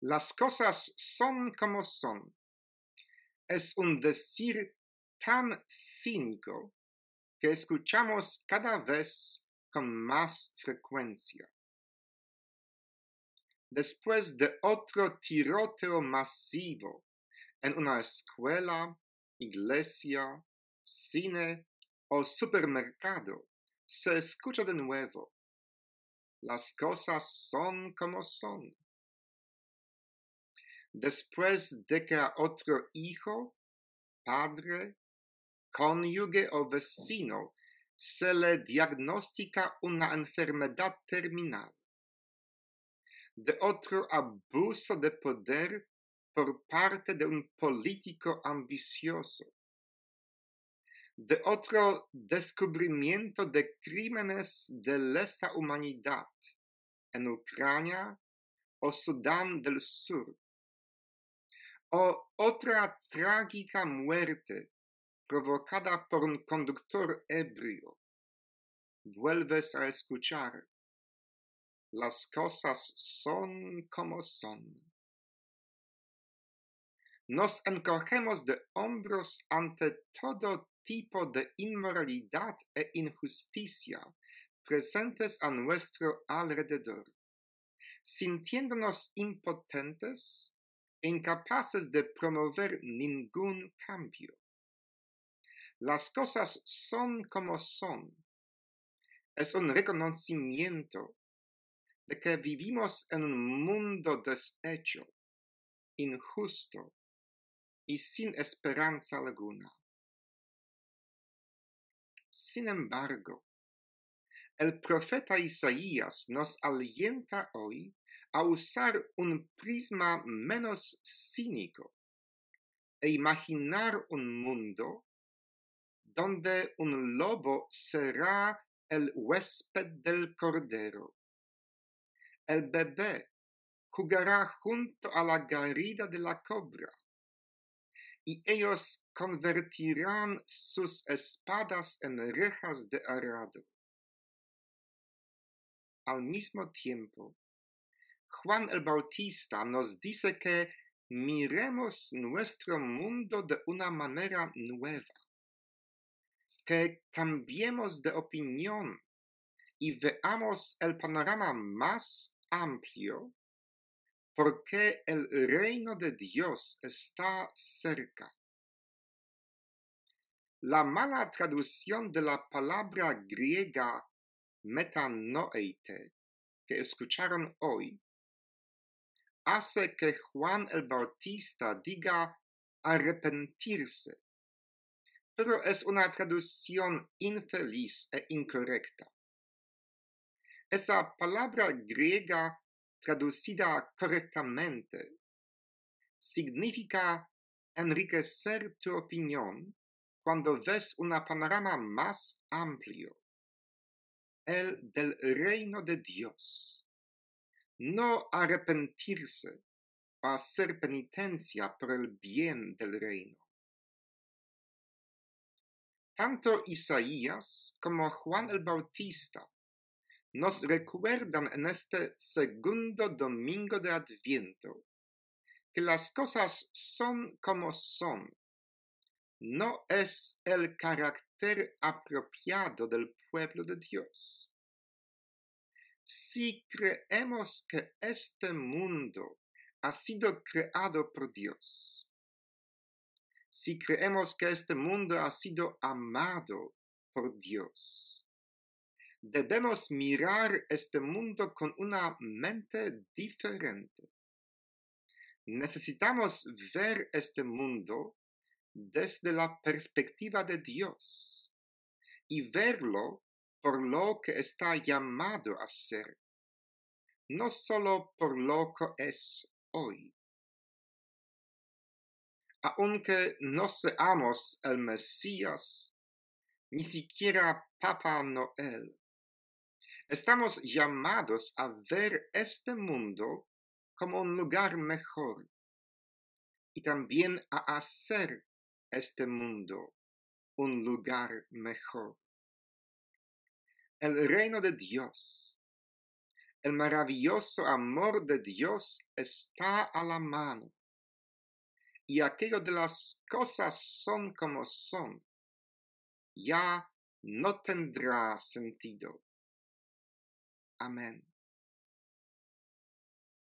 Las cosas son como son. Es un decir tan cínico que escuchamos cada vez con más frecuencia. Después de otro tiroteo masivo en una escuela, iglesia, cine o supermercado, se escucha de nuevo. Las cosas son como son después de que otro hijo, padre, cónyuge o vecino se le diagnostica una enfermedad terminal, de otro abuso de poder por parte de un político ambicioso, de otro descubrimiento de crímenes de lesa humanidad en Ucrania o Sudán del Sur, o otra trágica muerte provocada por un conductor ebrio. Vuelves a escuchar. Las cosas son como son. Nos encogemos de hombros ante todo tipo de inmoralidad e injusticia presentes a nuestro alrededor, sintiéndonos impotentes incapaces de promover ningún cambio. Las cosas son como son. Es un reconocimiento de que vivimos en un mundo deshecho, injusto y sin esperanza alguna. Sin embargo, el profeta Isaías nos alienta hoy a usar un prisma menos cínico e imaginar un mundo donde un lobo será el huésped del cordero. El bebé jugará junto a la garida de la cobra y ellos convertirán sus espadas en rejas de arado. Al mismo tiempo, Juan el Bautista nos dice que miremos nuestro mundo de una manera nueva, que cambiemos de opinión y veamos el panorama más amplio, porque el reino de Dios está cerca. La mala traducción de la palabra griega metanoeite que escucharon hoy hace que Juan el Bautista diga arrepentirse, pero es una traducción infeliz e incorrecta. Esa palabra griega traducida correctamente significa enriquecer tu opinión cuando ves un panorama más amplio, el del reino de Dios no arrepentirse o hacer penitencia por el bien del reino. Tanto Isaías como Juan el Bautista nos recuerdan en este segundo domingo de Adviento que las cosas son como son. No es el carácter apropiado del pueblo de Dios si creemos que este mundo ha sido creado por Dios, si creemos que este mundo ha sido amado por Dios, debemos mirar este mundo con una mente diferente. Necesitamos ver este mundo desde la perspectiva de Dios y verlo por lo que está llamado a ser, no solo por lo que es hoy. Aunque no seamos el Mesías, ni siquiera Papa Noel, estamos llamados a ver este mundo como un lugar mejor y también a hacer este mundo un lugar mejor el reino de Dios el maravilloso amor de Dios está a la mano. Y aquello de las cosas son como son, ya no tendrá sentido. Amén.